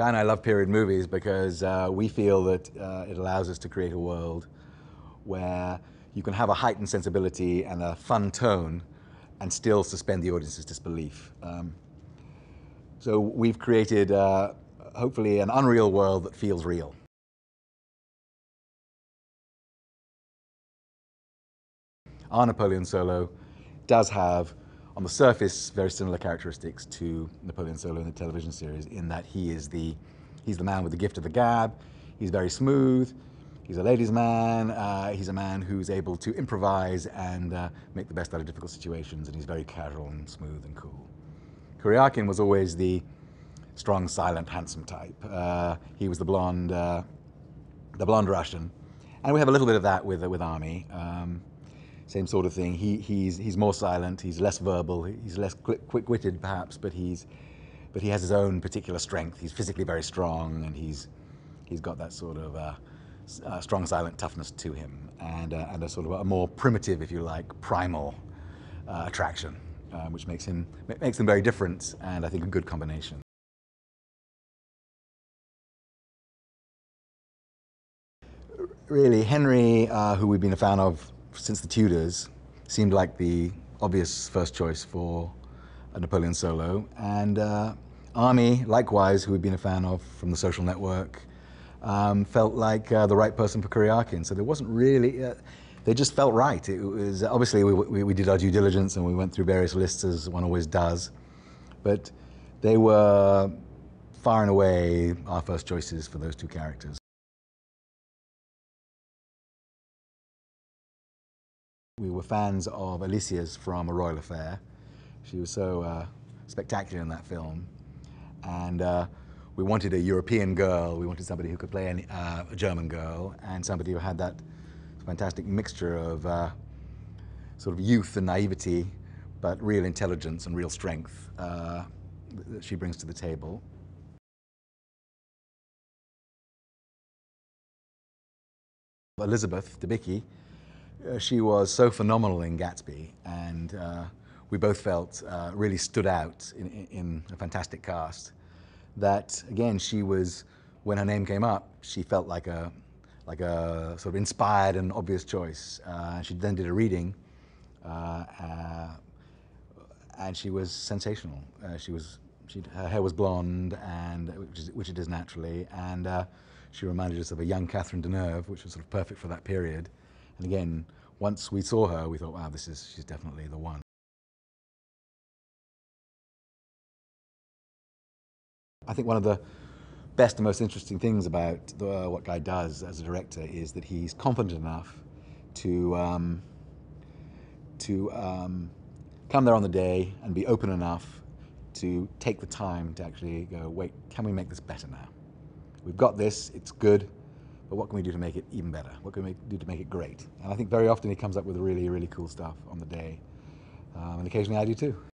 Guy and I love period movies because uh, we feel that uh, it allows us to create a world where you can have a heightened sensibility and a fun tone and still suspend the audience's disbelief. Um, so we've created, uh, hopefully, an unreal world that feels real. Our Napoleon Solo does have, on the surface, very similar characteristics to Napoleon Solo in the television series in that he is the, he's the man with the gift of the gab, he's very smooth, he's a ladies' man, uh, he's a man who's able to improvise and uh, make the best out of difficult situations, and he's very casual and smooth and cool. Kuryakin was always the strong, silent, handsome type. Uh, he was the blonde, uh, the blonde Russian, and we have a little bit of that with with Armie. Um, same sort of thing. He, he's, he's more silent, he's less verbal, he's less quick-witted perhaps, but, he's, but he has his own particular strength. He's physically very strong and he's, he's got that sort of uh, uh, strong, silent toughness to him and, uh, and a sort of a more primitive, if you like, primal uh, attraction, uh, which makes him, makes them very different and I think a good combination. Really, Henry, uh, who we've been a fan of since the Tudors, seemed like the obvious first choice for a Napoleon solo. And uh, Armie, likewise, who we'd been a fan of from the social network, um, felt like uh, the right person for Kuryakin. So there wasn't really, uh, they just felt right. It was, obviously we, we, we, did our due diligence and we went through various lists as one always does, but they were far and away our first choices for those two characters. We were fans of Alicia's from A Royal Affair. She was so uh, spectacular in that film. And uh, we wanted a European girl. We wanted somebody who could play uh, a German girl and somebody who had that fantastic mixture of uh, sort of youth and naivety, but real intelligence and real strength uh, that she brings to the table. Elizabeth Debicki she was so phenomenal in Gatsby, and uh, we both felt uh, really stood out in, in, a fantastic cast. That again, she was when her name came up, she felt like a like a sort of inspired and obvious choice. Uh, she then did a reading, uh, uh, and she was sensational. she was she, her hair was blonde, and which, is, which it is naturally, and she reminded us of a young Catherine Deneuve, which was sort of perfect for that period. And again, once we saw her, we thought, wow, this is, she's definitely the one. I think one of the best and most interesting things about the, what Guy does as a director is that he's confident enough to, um, to um, come there on the day and be open enough to take the time to actually go, wait, can we make this better now? We've got this, it's good, but what can we do to make it even better? What can we do to make it great? And I think very often he comes up with really, really cool stuff on the day. Um, and occasionally I do too.